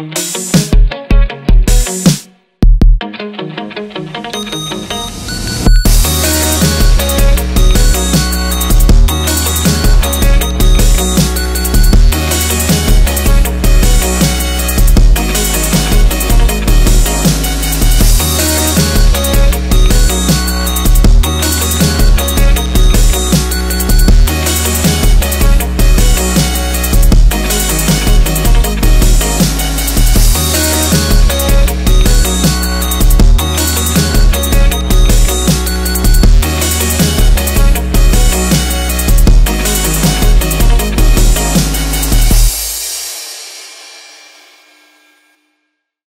Música